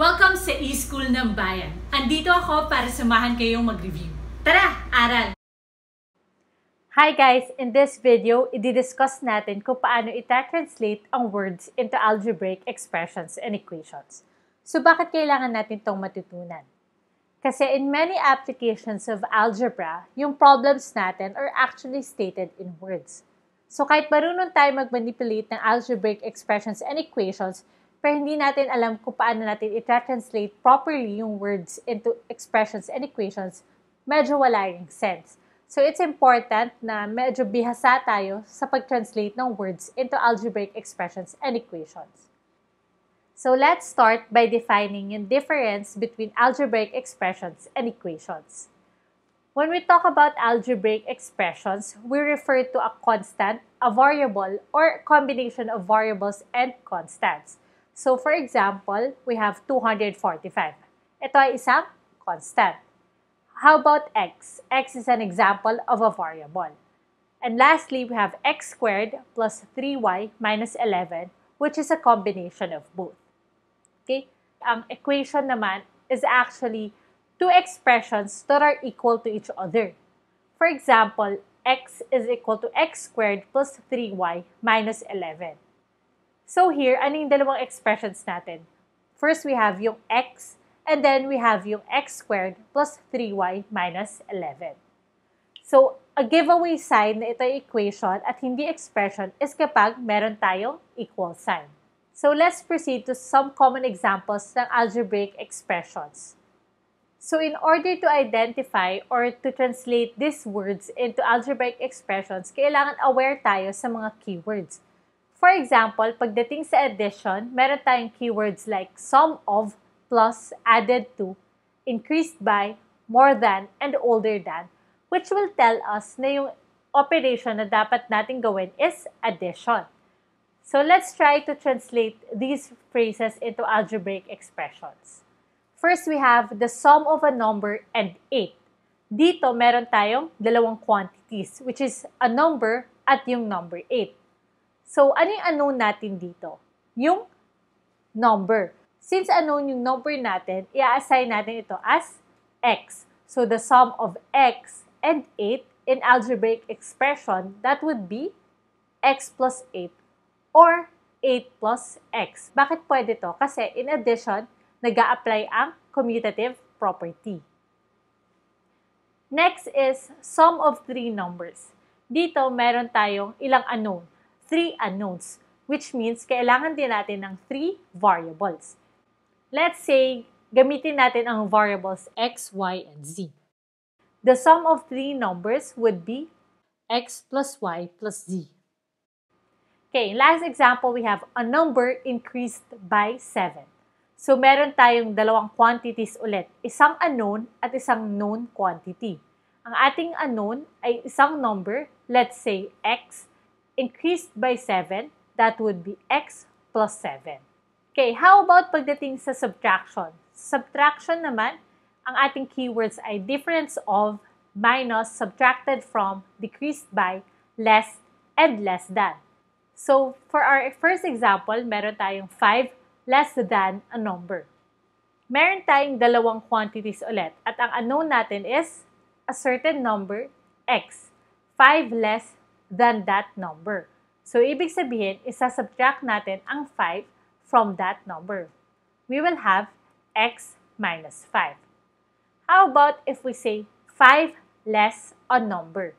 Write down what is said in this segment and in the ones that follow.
Welcome sa eSchool ng Bayan. Andito ako para samahan kayong mag-review. Tara, aral! Hi guys! In this video, i-discuss natin kung paano ita-translate ang words into algebraic expressions and equations. So bakit kailangan natin itong matutunan? Kasi in many applications of algebra, yung problems natin are actually stated in words. So kahit marunong tayo mag-manipulate ng algebraic expressions and equations, pero hindi natin alam kung paano natin i-translate properly yung words into expressions and equations, medyo wala yung sense. So it's important na medyo bihasa tayo sa pag-translate ng words into algebraic expressions and equations. So let's start by defining yung difference between algebraic expressions and equations. When we talk about algebraic expressions, we refer to a constant, a variable, or a combination of variables and constants. So for example, we have 245. Ito ay isang constant. How about x? x is an example of a variable. And lastly, we have x squared plus 3y minus 11, which is a combination of both. Okay? Ang equation naman is actually two expressions that are equal to each other. For example, x is equal to x squared plus 3y minus 11. So here, ano yung dalawang expressions natin? First, we have yung x, and then we have yung x squared plus 3y minus 11. So, a giveaway sign na ito ay equation at hindi expression is kapag meron tayong equal sign. So, let's proceed to some common examples ng algebraic expressions. So, in order to identify or to translate these words into algebraic expressions, kailangan aware tayo sa mga keywords. For example, pagdating sa addition, meron tayong keywords like sum of, plus, added to, increased by, more than, and older than, which will tell us na yung operation na dapat natin gawin is addition. So let's try to translate these phrases into algebraic expressions. First, we have the sum of a number and 8. Dito, meron tayong dalawang quantities, which is a number at yung number 8. So, ano yung unknown natin dito? Yung number. Since unknown yung number natin, i-assign natin ito as x. So, the sum of x and 8 in algebraic expression, that would be x plus 8 or 8 plus x. Bakit pwede to? Kasi in addition, nag apply ang commutative property. Next is sum of three numbers. Dito, meron tayong ilang unknown three unknowns, which means kailangan din natin ng three variables. Let's say, gamitin natin ang variables x, y, and z. The sum of three numbers would be x plus y plus z. Okay, last example, we have a number increased by 7. So, meron tayong dalawang quantities ulit. Isang unknown at isang known quantity. Ang ating unknown ay isang number, let's say x, increased by 7, that would be x plus 7. Okay, how about pagdating sa subtraction? Subtraction naman, ang ating keywords ay difference of, minus, subtracted from, decreased by, less, and less than. So, for our first example, meron tayong 5 less than a number. Meron tayong dalawang quantities ulit at ang unknown natin is a certain number, x. 5 less than that number. So, ibig sabihin, isa-subtract natin ang 5 from that number. We will have x minus 5. How about if we say 5 less a number?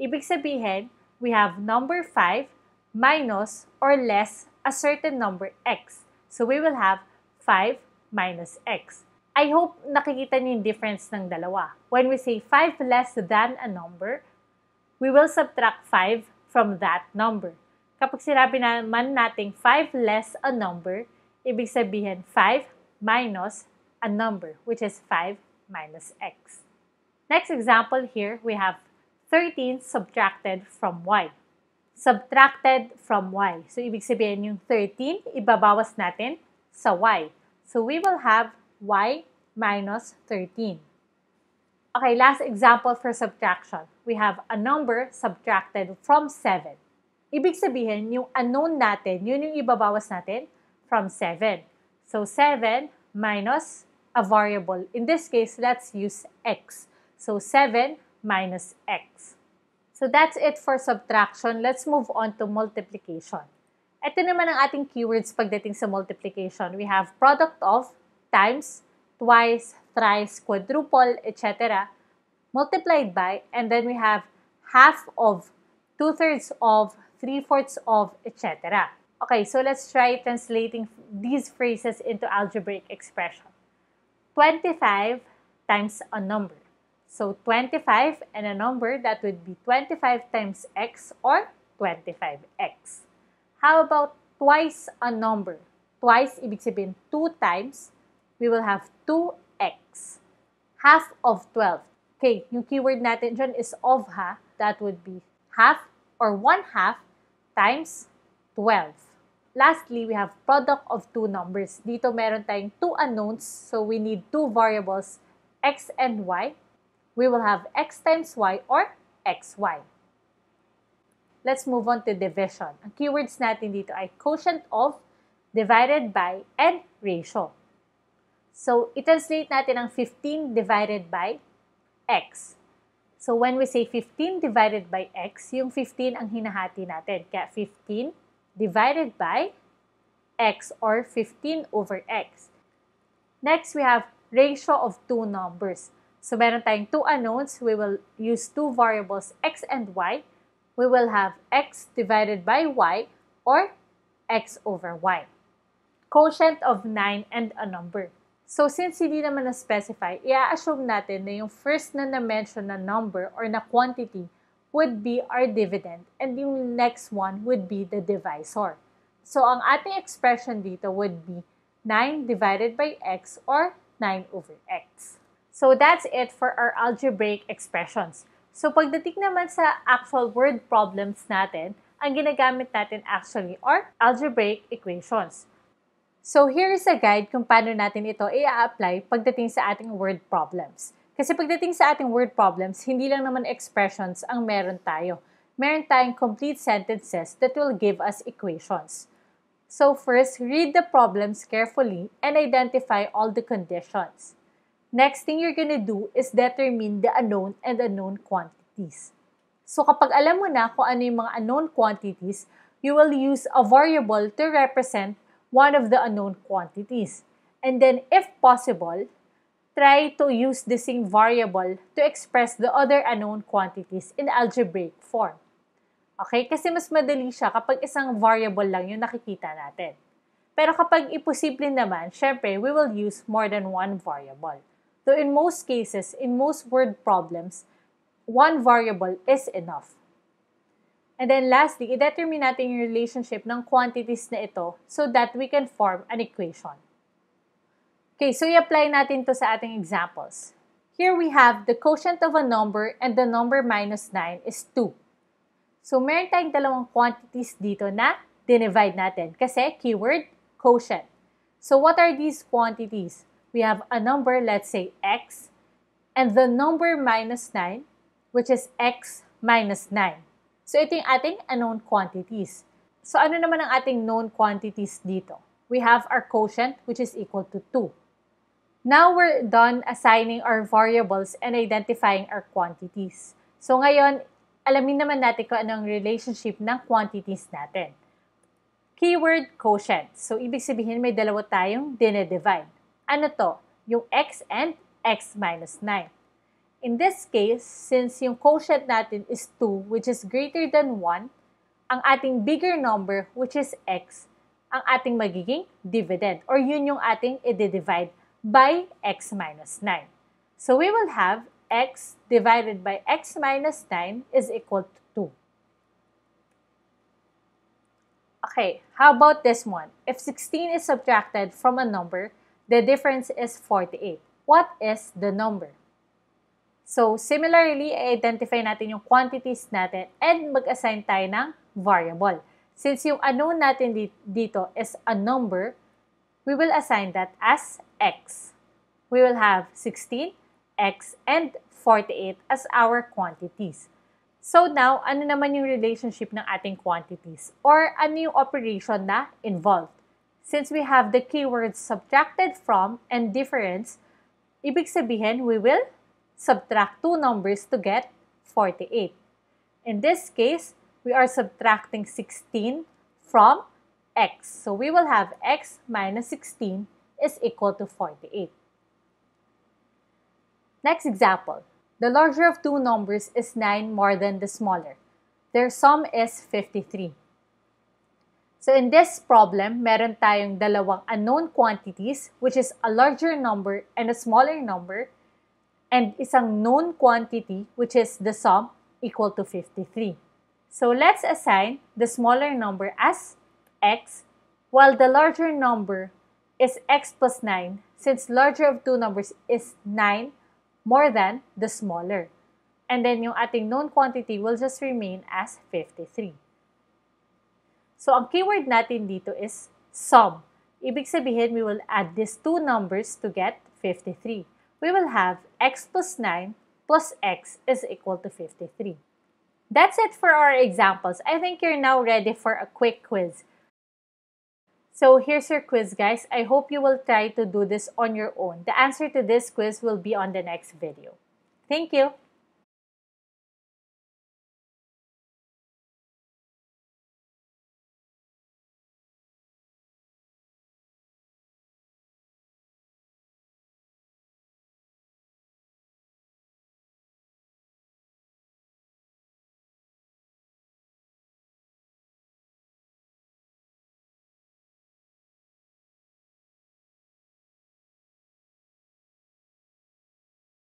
Ibig sabihin, we have number 5 minus or less a certain number x. So, we will have 5 minus x. I hope nakikita niyo yung difference ng dalawa. When we say 5 less than a number, we will subtract 5 from that number. Kapag sinabi naman nating 5 less a number, ibig sabihin 5 minus a number, which is 5 minus x. Next example here, we have 13 subtracted from y. Subtracted from y. So, ibig sabihin yung 13, ibabawas natin sa y. So, we will have y minus 13. Okay, last example for subtraction. We have a number subtracted from 7. Ibig sabihin, yung unknown natin, yun yung ibabawas natin from 7. So, 7 minus a variable. In this case, let's use x. So 7 minus x. So that's it for subtraction. Let's move on to multiplication. Ito naman ang ating keywords pagdating sa multiplication. We have product of, times, twice, thrice, quadruple, etc. multiplied by, and then we have half of, two-thirds of, three-fourths of, etc. Okay, so let's try translating these phrases into algebraic expression. 25 times a number. So 25 and a number that would be 25 times x or 25x. How about twice a number? Twice, ibig sabihin 2 times, we will have 2x. Half of 12. Okay, yung keyword natin dyan is of ha. That would be half or 1 half times 12. Lastly, we have product of two numbers. Dito meron tayong two unknowns, so we need two variables, x and y. We will have x times y or xy. Let's move on to division. Ang keywords natin dito ay quotient of, divided by, and ratio. So, i-translate natin ang 15 divided by x. So, when we say 15 divided by x, yung 15 ang hinahati natin. Kaya 15 divided by x or 15 over x. Next, we have ratio of two numbers. So, meron tayong two unknowns. We will use two variables, x and y. We will have x divided by y or x over y. Quotient of 9 and a number. So, since hindi naman na-specify, i-assume natin na yung first na na-mention na number or na quantity would be our dividend and yung next one would be the divisor. So, ang ating expression dito would be 9 divided by x or 9 over x. So, that's it for our algebraic expressions. So, pagdating naman sa actual word problems natin, ang ginagamit natin actually are algebraic equations. So, here is a guide kung paano natin ito i-apply pagdating sa ating word problems. Kasi pagdating sa ating word problems, hindi lang naman expressions ang meron tayo. Meron tayong complete sentences that will give us equations. So first, read the problems carefully and identify all the conditions. Next thing you're gonna do is determine the unknown and unknown quantities. So kapag alam mo na kung ano yung mga unknown quantities, you will use a variable to represent one of the unknown quantities. And then, if possible, try to use the same variable to express the other unknown quantities in algebraic form. Okay? Kasi mas madali siya kapag isang variable lang yung nakikita natin. Pero kapag imposible naman, syempre, we will use more than one variable. So in most cases, in most word problems, one variable is enough. And then lastly, i-determine natin yung relationship ng quantities na ito so that we can form an equation. Okay, so i-apply natin to sa ating examples. Here we have the quotient of a number and the number minus 9 is 2. So meron tayong dalawang quantities dito na dinivide natin kasi keyword quotient. So what are these quantities? We have a number, let's say x, and the number minus 9, which is x minus 9. So ito yung ating unknown quantities. So ano naman ang ating known quantities dito? We have our quotient, which is equal to 2. Now we're done assigning our variables and identifying our quantities. So ngayon, alamin naman natin kung anong relationship ng quantities natin. Keyword quotient. So ibig sabihin may dalawa tayong dinedivide. Ano to? Yung x and x minus 9. In this case, since yung quotient natin is 2, which is greater than 1, ang ating bigger number, which is x, ang ating magiging dividend. Or yun yung ating i-divide by x minus 9. So we will have x divided by x minus 9 is equal to 2. Okay, how about this one? If 16 is subtracted from a number, the difference is 48. What is the number? So, similarly, identify natin yung quantities natin and mag-assign tayo ng variable. Since yung unknown natin dito is a number, we will assign that as x. We will have 16, x, and 48 as our quantities. So now, ano naman yung relationship ng ating quantities? Or ano yung operation na involved? since we have the keywords subtracted from and difference, ibig sabihin we will subtract two numbers to get 48. In this case, we are subtracting 16 from x. So we will have x minus 16 is equal to 48. Next example. The larger of two numbers is 9 more than the smaller. Their sum is 53. So in this problem, meron tayong dalawang unknown quantities which is a larger number and a smaller number and isang known quantity which is the sum equal to 53. So let's assign the smaller number as x while the larger number is x plus 9 since larger of two numbers is 9 more than the smaller. And then yung ating known quantity will just remain as 53. So ang keyword natin dito is sum. Ibig sabihin, we will add these two numbers to get 53. We will have x plus 9 plus x is equal to 53. That's it for our examples. I think you're now ready for a quick quiz. So here's your quiz, guys. I hope you will try to do this on your own. The answer to this quiz will be on the next video. Thank you.